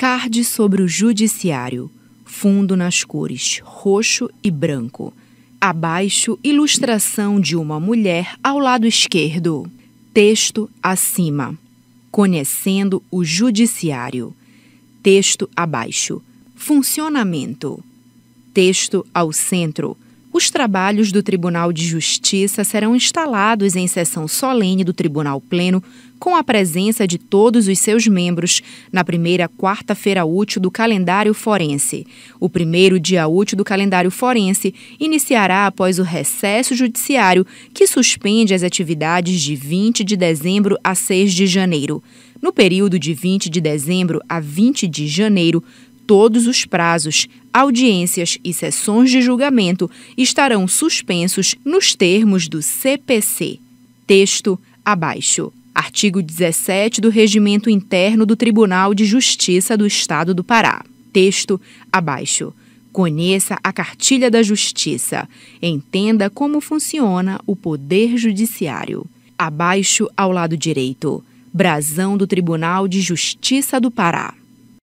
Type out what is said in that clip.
Card sobre o Judiciário. Fundo nas cores roxo e branco. Abaixo, ilustração de uma mulher ao lado esquerdo. Texto acima. Conhecendo o Judiciário. Texto abaixo. Funcionamento. Texto ao centro. Os trabalhos do Tribunal de Justiça serão instalados em sessão solene do Tribunal Pleno, com a presença de todos os seus membros, na primeira quarta-feira útil do calendário forense. O primeiro dia útil do calendário forense iniciará após o recesso judiciário, que suspende as atividades de 20 de dezembro a 6 de janeiro. No período de 20 de dezembro a 20 de janeiro, todos os prazos, audiências e sessões de julgamento estarão suspensos nos termos do CPC. Texto abaixo. Artigo 17 do Regimento Interno do Tribunal de Justiça do Estado do Pará. Texto abaixo. Conheça a Cartilha da Justiça. Entenda como funciona o Poder Judiciário. Abaixo, ao lado direito. Brasão do Tribunal de Justiça do Pará.